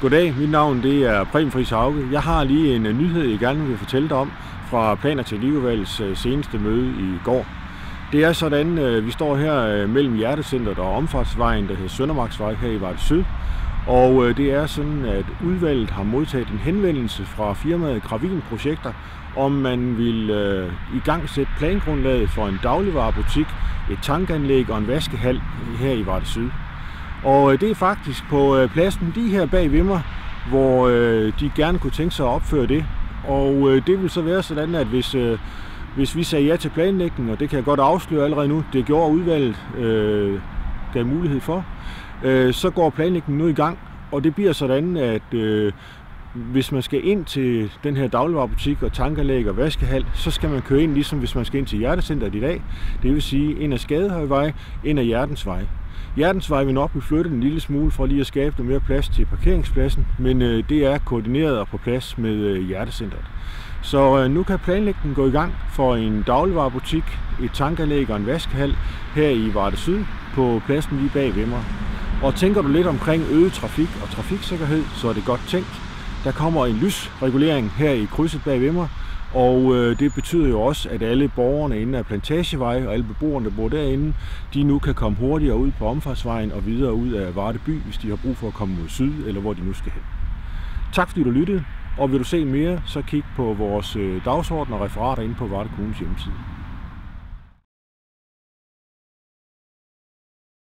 Goddag, mit navn det er Preben Friis Hauge. Jeg har lige en øh, nyhed, jeg gerne vil fortælle dig om fra Planer til Ligevalgs øh, seneste møde i går. Det er sådan, øh, vi står her mellem Hjertecentret og omfartsvejen, der hedder Søndermarksvej her i Varde Syd. Og det er sådan, at udvalget har modtaget en henvendelse fra firmaet Gravin Projekter, om man vil øh, i gang sætte plangrundlaget for en dagligvarerbutik, et tankanlæg og en vaskehal her i Varde Syd. Og øh, det er faktisk på øh, pladsen lige her bag ved mig, hvor øh, de gerne kunne tænke sig at opføre det. Og øh, det vil så være sådan, at hvis, øh, hvis vi sagde ja til planlægningen, og det kan jeg godt afsløre allerede nu, det gjorde udvalget, øh, gav mulighed for, øh, så går planlægningen nu i gang, og det bliver sådan, at øh, hvis man skal ind til den her dagligvarerbutik og tankanlæg og vaskehal, så skal man køre ind ligesom hvis man skal ind til Hjertecenteret i dag. Det vil sige ind ad Skadehøjvej, ind ad Hjertensvej. Hjertensvej vil nok blive flyttet en lille smule for lige at skabe noget mere plads til parkeringspladsen, men øh, det er koordineret og på plads med øh, Så øh, nu kan planlægningen gå i gang for en dagligvarerbutik, et tankanlæg og en vaskehal her i Varde Syd på pladsen lige bag ved mig. Og tænker du lidt omkring øget trafik og trafiksikkerhed, så er det godt tænkt. Der kommer en lysregulering her i krydset bag ved mig, og øh, det betyder jo også, at alle borgerne inde af Plantagevej og alle beboerne, der bor derinde, de nu kan komme hurtigere ud på omfartsvejen og videre ud af Varde by, hvis de har brug for at komme mod syd, eller hvor de nu skal hen. Tak fordi du lyttede, og vil du se mere, så kig på vores øh, dagsorden og referater inde på Varde Kommunes hjemmeside.